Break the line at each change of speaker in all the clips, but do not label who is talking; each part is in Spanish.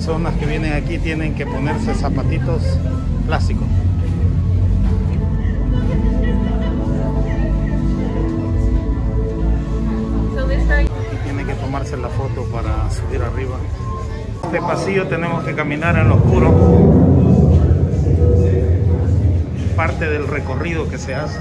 personas que vienen aquí tienen que ponerse zapatitos plásticos. Tienen que tomarse la foto para subir arriba. Este pasillo tenemos que caminar en lo oscuro. Parte del recorrido que se hace.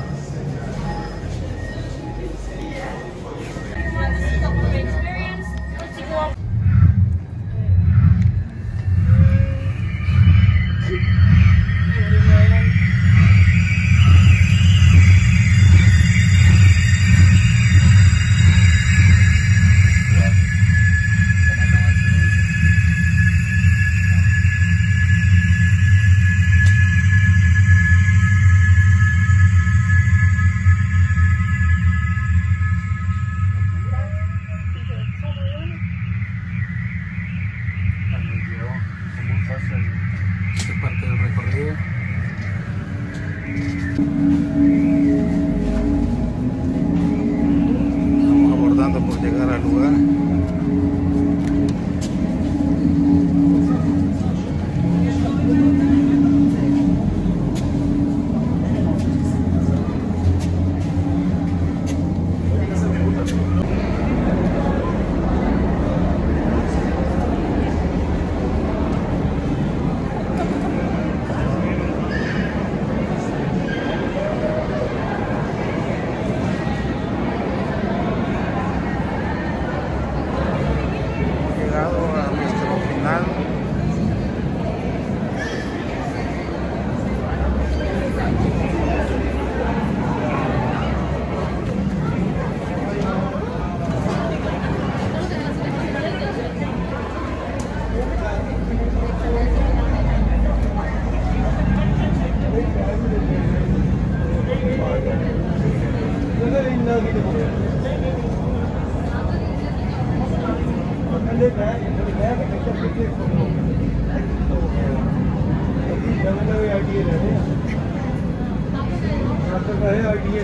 RTA ITA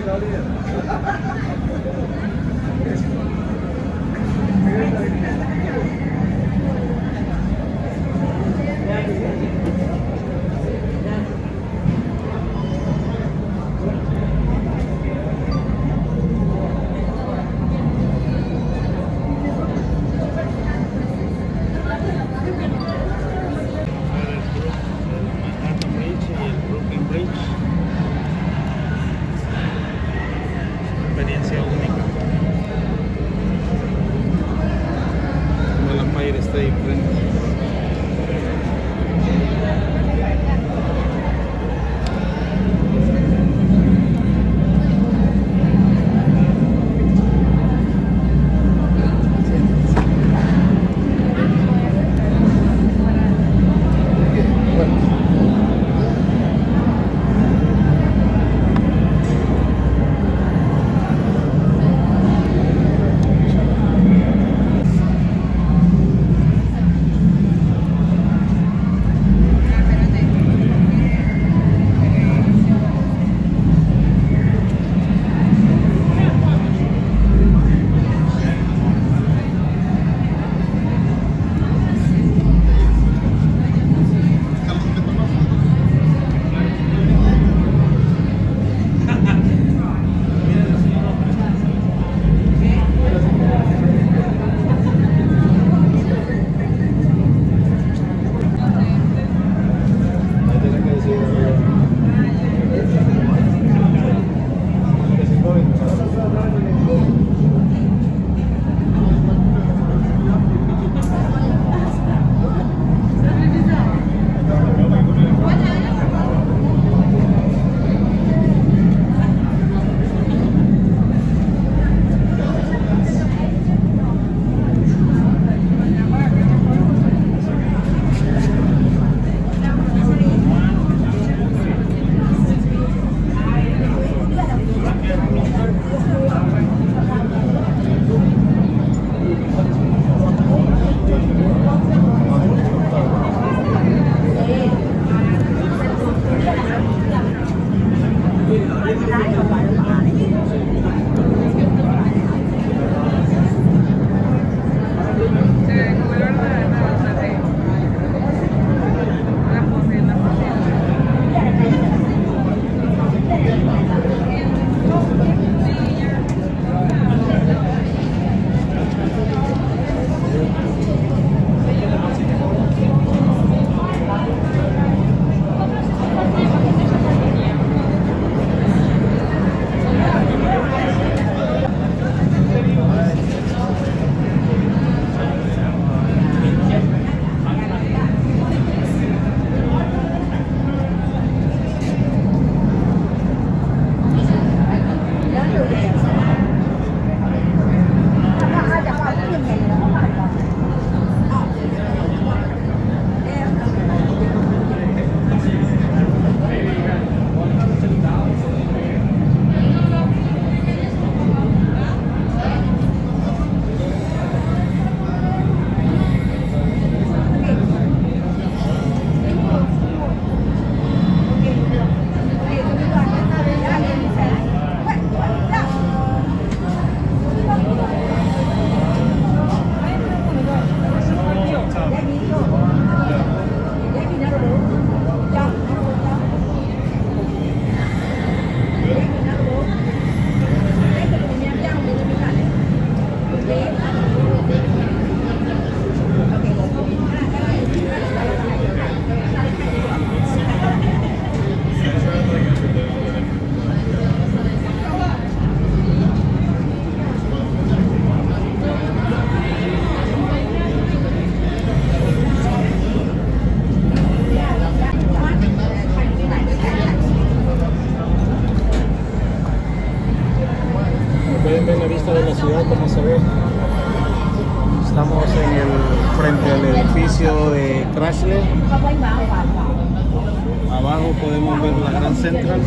Grand Central.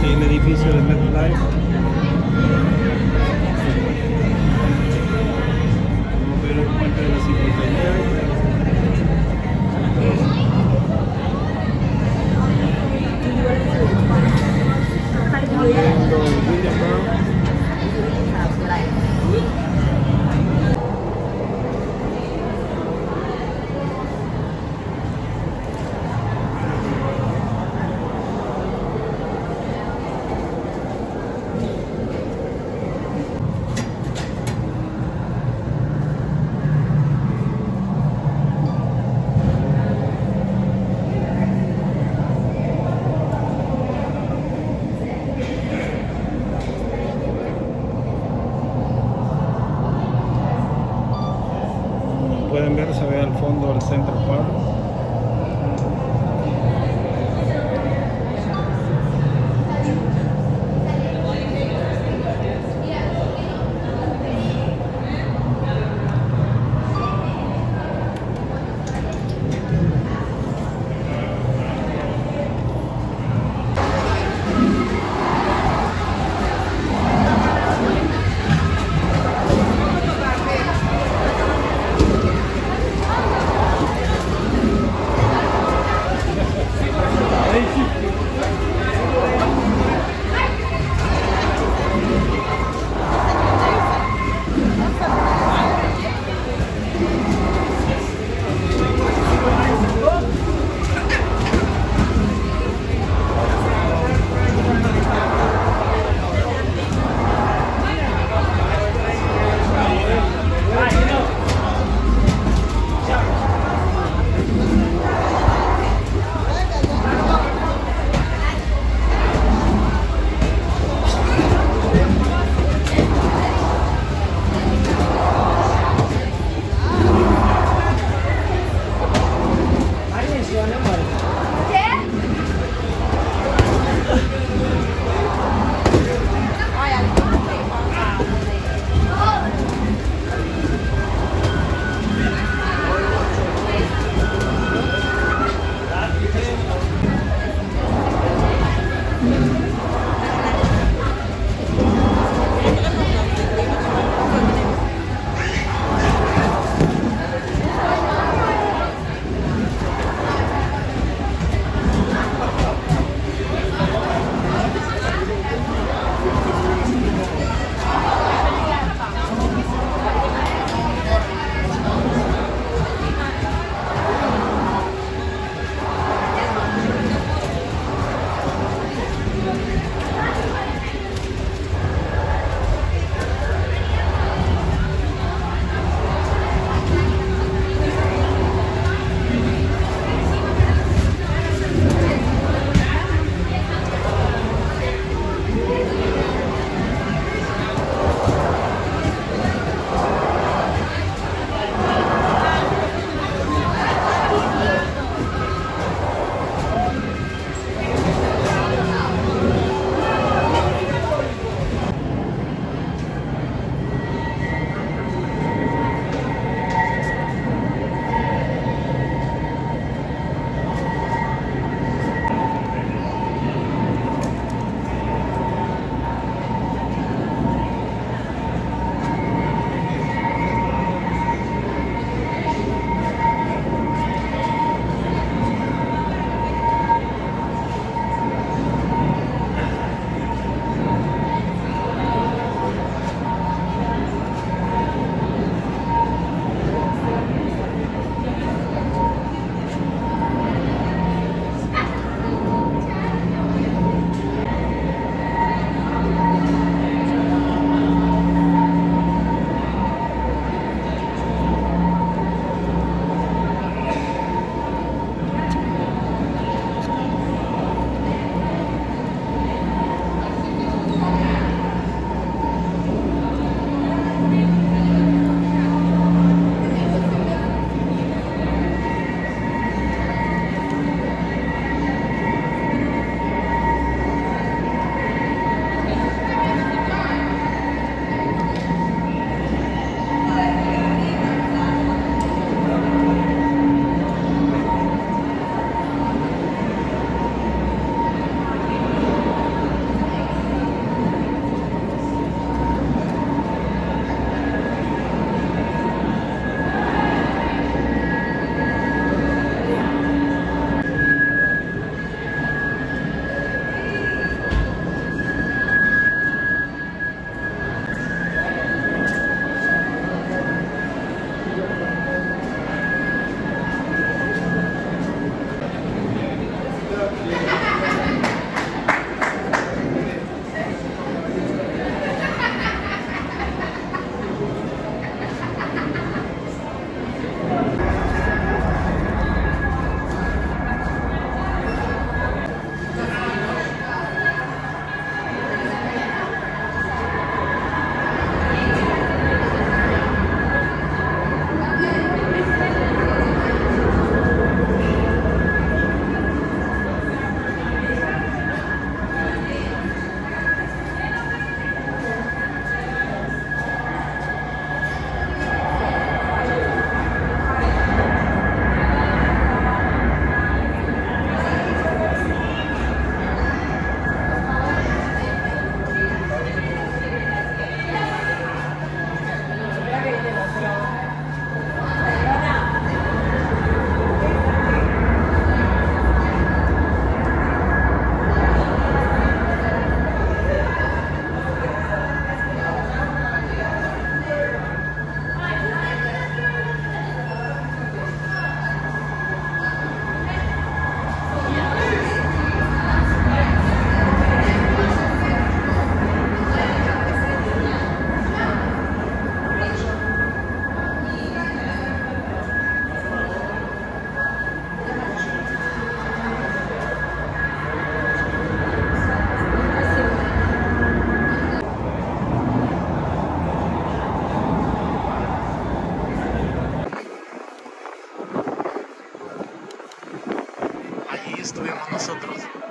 Sí, el edificio de MetLife. A ver de la 59. Viendo William Brown. Como pueden ver, se fondo el Central Park. Estuvimos nosotros.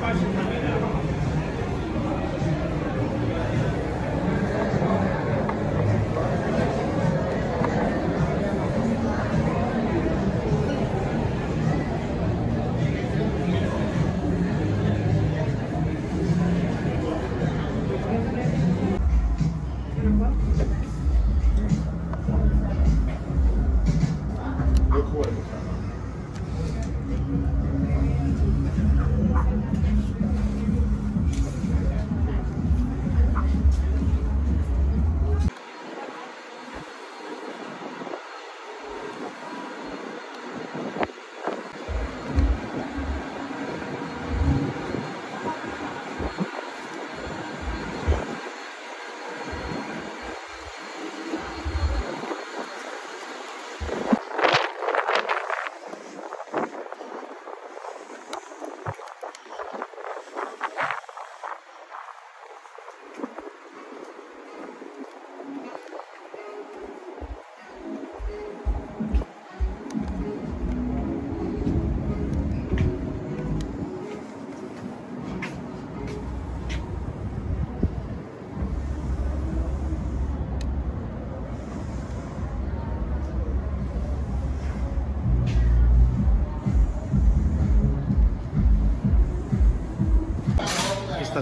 question.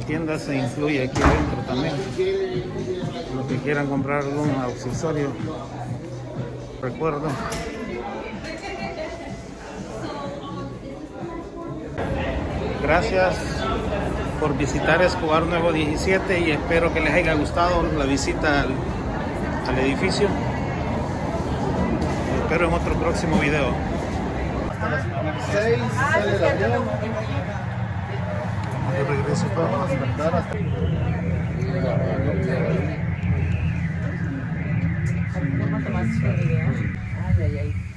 Tienda se incluye aquí adentro también. Los que quieran comprar algún accesorio, recuerdo. Gracias por visitar Escobar Nuevo 17 y espero que les haya gustado la visita al, al edificio. Espero en otro próximo video.
El
regreso
para las ventanas. Ay, ay, ay.